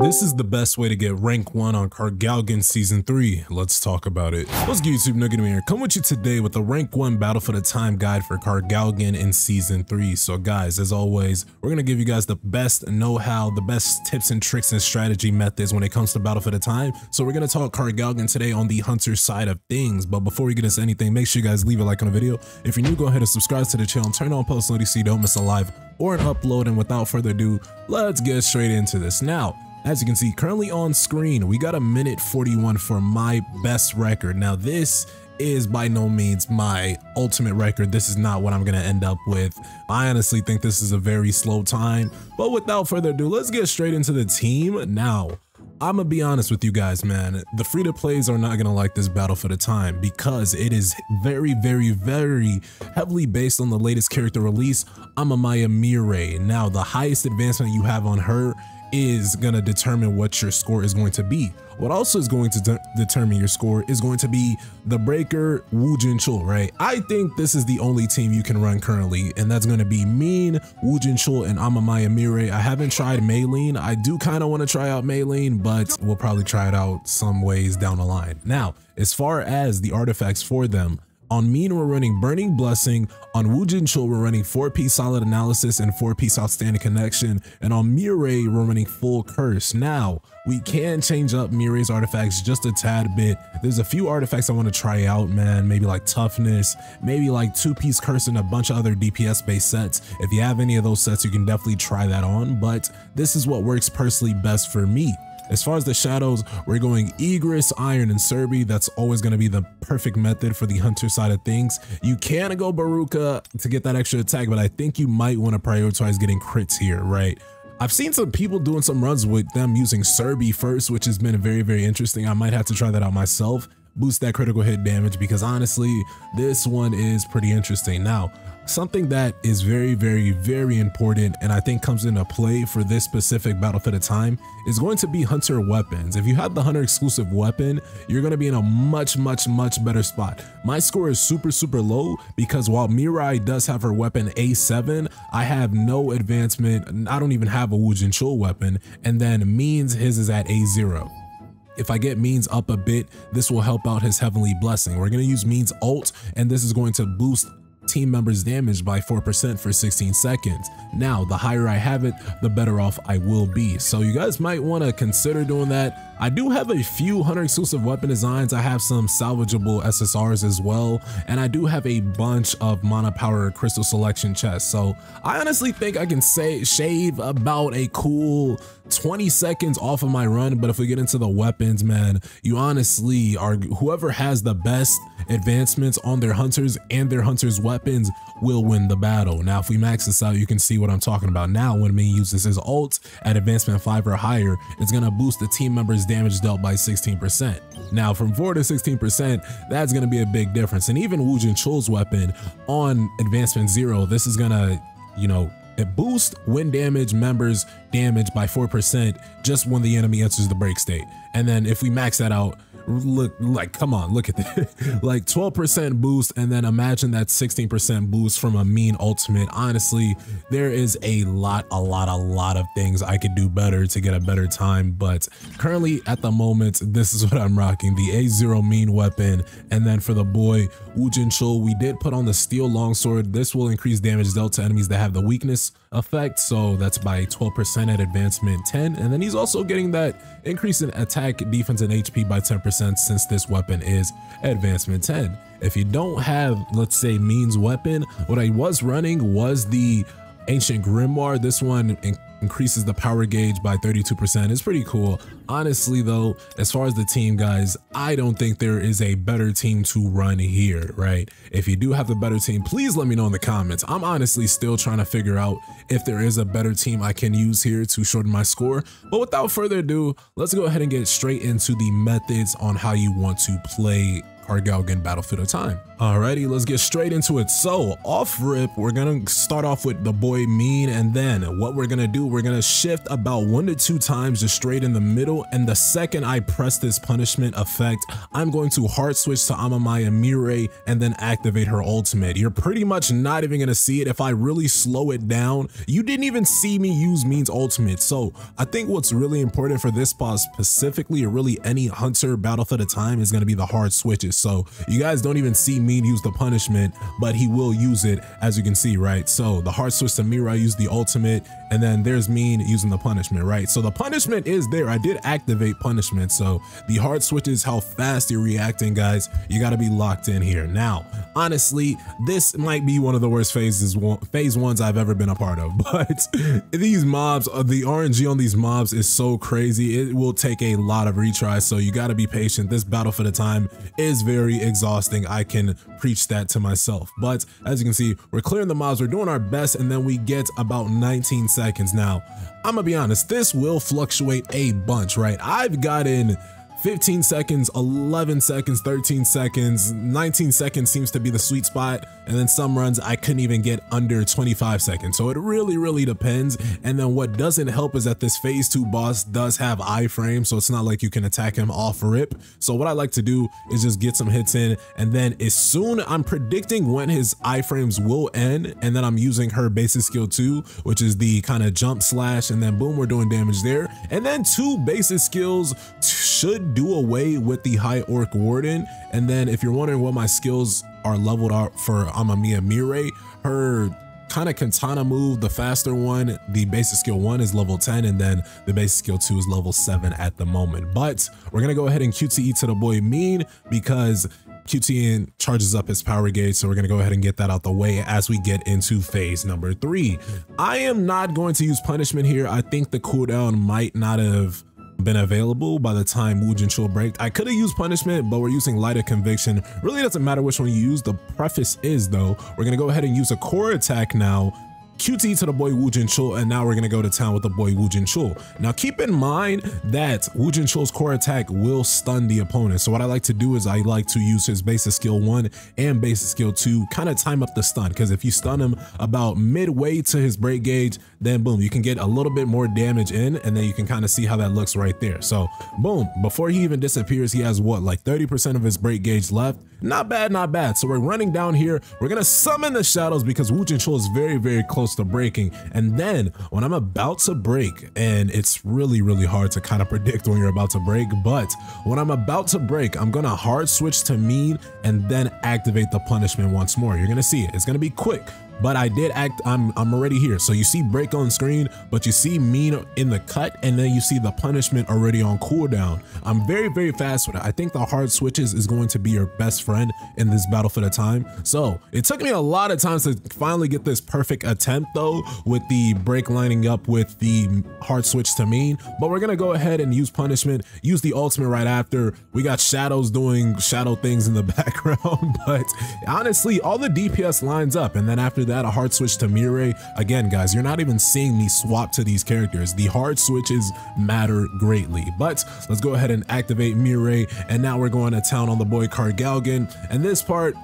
This is the best way to get rank 1 on Kargalgan Season 3. Let's talk about it. What's good YouTube, Nugget here. Come with you today with the rank 1 Battlefield of Time guide for Kargalgan in Season 3. So guys, as always, we're going to give you guys the best know-how, the best tips and tricks and strategy methods when it comes to Battlefield of Time. So we're going to talk Kargalgan today on the Hunter side of things. But before we get into anything, make sure you guys leave a like on the video. If you're new, go ahead and subscribe to the channel, turn on post notifications so you don't miss a live or an upload. And without further ado, let's get straight into this. Now, as you can see, currently on screen, we got a minute 41 for my best record. Now this is by no means my ultimate record. This is not what I'm to end up with. I honestly think this is a very slow time, but without further ado, let's get straight into the team. Now, I'm gonna be honest with you guys, man. The free to plays are not gonna like this battlefield of time because it is very, very, very heavily based on the latest character release, Amamiya Mirei. Now, the highest advancement you have on her is going to determine what your score is going to be. What also is going to de determine your score is going to be the Breaker Wu Jin Chul, right? I think this is the only team you can run currently, and that's going to be Mean, Wu Jin Chul, and Amamiya Mirei. I haven't tried Meilin. I do kind of want to try out Meilin, but we'll probably try it out some ways down the line. Now, as far as the artifacts for them, on Mean, we're running Burning Blessing. On Wujin Chul, we're running 4P Solid Analysis and 4P Outstanding Connection. And on Mirei, we're running Full Curse. Now, we can change up Mirei's artifacts just a tad bit. There's a few artifacts I want to try out, man. Maybe like Toughness, maybe like Two-Piece Curse and a bunch of other DPS-based sets. If you have any of those sets, you can definitely try that on. But this is what works personally best for me. As far as the shadows, we're going Igris, Iron, and Serbi. That's always going to be the perfect method for the Hunter side of things. You can go Baruka to get that extra attack, but I think you might want to prioritize getting crits here, right? I've seen some people doing some runs with them using Serbi first, which has been very, very interesting. I might have to try that out myself, boost that critical hit damage, because honestly, this one is pretty interesting. Now, Something that is very, very, very important and I think comes into play for this specific Battle for the Time is going to be Hunter weapons. If you have the Hunter exclusive weapon, you're going to be in a much, much, much better spot. My score is super, super low because while Mirei does have her weapon A7, I have no advancement. I don't even have a Wu Jin Chul weapon. And then Means his is at A0. If I get Means up a bit, this will help out his Heavenly Blessing. We're going to use Means alt, and this is going to boost team members damaged by 4% for 16 seconds. Now, the higher I have it, the better off I will be. So you guys might want to consider doing that. I do have a few Hunter exclusive weapon designs. I have some salvageable SSRs as well. And I do have a bunch of mana power crystal selection chests. So I honestly think I can say shave about a cool 20 seconds off of my run. But if we get into the weapons, man, you honestly are whoever has the best advancements on their hunters and their hunters weapons will win the battle. Now, if we max this out, you can see what I'm talking about. Now, when me uses his ult at advancement 5 or higher, it's going to boost the team member's damage dealt by 16%. Now, from 4 to 16%, that's going to be a big difference. And even Wujin Chul's weapon on advancement 0, this is going to, you know, it boosts wind damage members damage by 4% just when the enemy enters the break state. And then if we max that out, look like come on look at that like 12% boost and then imagine that 16% boost from a mean ultimate. Honestly there is a lot a lot a lot of things i could do better to get a better time but currently at the moment this is what i'm rocking the a0 mean weapon. And then for the boy Wujin Chul we did put on the steel longsword. This will increase damage dealt to enemies that have the weakness effect so that's by 12% at advancement 10 and then he's also getting that increase in attack defense and hp by 10% since this weapon is advancement 10. If you don't have, let's say, means weapon, what I was running was the Ancient Grimoire. This one increases the power gauge by 32%. It's pretty cool. Honestly though, as far as the team guys, I don't think there is a better team to run here, right? If you do have a better team, please let me know in the comments. I'm honestly still trying to figure out if there is a better team I can use here to shorten my score. But without further ado, let's go ahead and get straight into the methods on how you want to play Kargalgan Battlefield of Time. Alrighty, let's get straight into it. So, off rip, we're gonna start off with the boy Mean, and then what we're gonna do, we're gonna shift about one to two times just straight in the middle, and the second I press this punishment effect, I'm going to hard switch to Amamiya Mirei and then activate her ultimate. You're pretty much not even gonna see it. If I really slow it down, you didn't even see me use Mean's ultimate. So, I think what's really important for this boss specifically, or really any hunter battlefield of time, is gonna be the hard switches. So, you guys don't even see mean use the punishment, but he will use it as you can see, right? So the hard switch to Mirei used the ultimate and then there's mean using the punishment, right? So the punishment is there. I did activate punishment. So the hard switch is how fast you're reacting, guys. You got to be locked in here. Now, honestly, this might be one of the worst phases, phase ones I've ever been a part of, but these mobs, uh, the RNG on these mobs is so crazy. It will take a lot of retries. So you got to be patient. This battlefield of time is very exhausting. I can preach that to myself. But as you can see, we're clearing the mobs, we're doing our best, and then we get about 19 seconds. Now, I'm gonna be honest, this will fluctuate a bunch, right? I've gotten 15 seconds, 11 seconds, 13 seconds, 19 seconds seems to be the sweet spot. And then some runs I couldn't even get under 25 seconds. So it really, really depends. And then what doesn't help is that this phase two boss does have iframe. So it's not like you can attack him off rip. So what I like to do is just get some hits in. And then as soon I'm predicting when his iframes will end. And then I'm using her basic skill two, which is the kind of jump slash. And then boom, we're doing damage there. And then two basic skills should do away with the high orc warden. And then if you're wondering what my skills are leveled out for Amamiya Mirei, her kind of katana move, the faster one, the basic skill one is level 10, and then the basic skill two is level seven at the moment. But we're gonna go ahead and QTE to the boy Mean because QTE charges up his power gauge, so we're gonna go ahead and get that out the way as we get into phase number three. I am not going to use punishment here. I think the cooldown might not have been available by the time Wu Jinchul break. I could have used punishment, but we're using lighter conviction. Really doesn't matter which one you use. The preface is though, we're gonna go ahead and use a core attack now QT to the boy Wu Jinchul, and now we're gonna go to town with the boy Wu Jinchul. Now keep in mind that Wu Jinchul's core attack will stun the opponent. So what I like to do is I like to use his basic skill one and basic skill two, kind of time up the stun. Because if you stun him about midway to his break gauge, then boom, you can get a little bit more damage in, and then you can kind of see how that looks right there. So boom, before he even disappears, he has what, like 30% of his break gauge left. Not bad, not bad. So we're running down here. We're gonna summon the shadows because Wu Jinchul is very, very close to breaking. And then when I'm about to break, and it's really, really hard to kind of predict when you're about to break, but when I'm about to break, I'm gonna hard switch to mean and then activate the punishment once more. You're gonna see it. It's gonna be quick but I did act, I'm, I'm already here. So you see break on screen, but you see mean in the cut and then you see the punishment already on cooldown. I'm very, very fast with it. I think the hard switches is going to be your best friend in this battlefield of time. So it took me a lot of times to finally get this perfect attempt though, with the break lining up with the hard switch to mean, but we're gonna go ahead and use punishment, use the ultimate right after. We got shadows doing shadow things in the background, but honestly, all the DPS lines up. And then after that, a hard switch to Mirei. Again, guys, you're not even seeing me swap to these characters. The hard switches matter greatly. But let's go ahead and activate Mirei. And now we're going to town on the boy Kargalgan. And this part,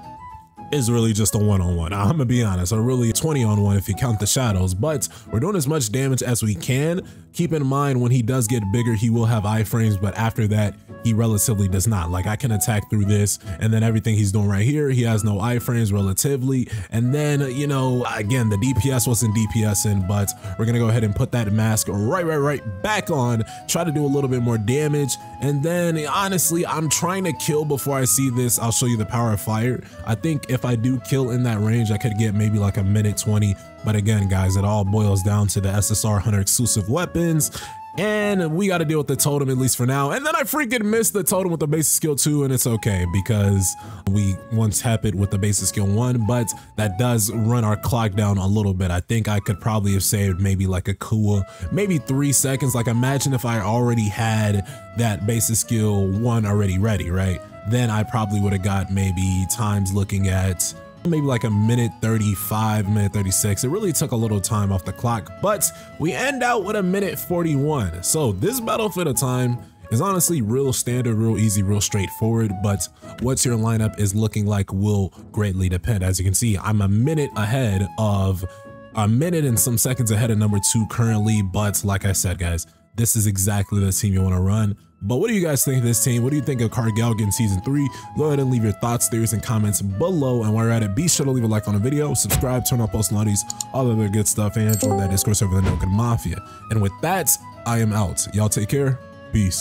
is really just a one-on-one. -on -one. I'm gonna be honest, or really 20 on one if you count the shadows, but we're doing as much damage as we can. Keep in mind when he does get bigger, he will have iframes, but after that, he relatively does not. Like I can attack through this and then everything he's doing right here, he has no iframes relatively. And then, you know, again, the DPS wasn't DPSing, but we're gonna go ahead and put that mask right, right, right back on, try to do a little bit more damage. And then honestly, I'm trying to kill before I see this. I'll show you the power of fire. I think if I do kill in that range, I could get maybe like a minute 20 but again, guys, it all boils down to the SSR Hunter exclusive weapons and we got to deal with the totem at least for now. And then I freaking missed the totem with the basic skill two, and it's okay because we once have it with the basic skill one, but that does run our clock down a little bit. I think I could probably have saved maybe like a cool, maybe three seconds. Like imagine if I already had that basic skill one already ready, right? Then I probably would have got maybe times looking at maybe like a minute 35, minute 36. It really took a little time off the clock, but we end out with a minute 41. So this Battlefield of Time is honestly real standard, real easy, real straightforward, but what's your lineup is looking like will greatly depend. As you can see, I'm a minute ahead of a minute and some seconds ahead of number two currently, but like I said, guys, this is exactly the team you want to run. But what do you guys think of this team? What do you think of Kargalgan Season 3? Go ahead and leave your thoughts, theories, and comments below. And while you're at it, be sure to leave a like on the video, subscribe, turn on post notifications, all the other good stuff, and join that Discord server, the Noken Mafia. And with that, I am out. Y'all take care. Peace.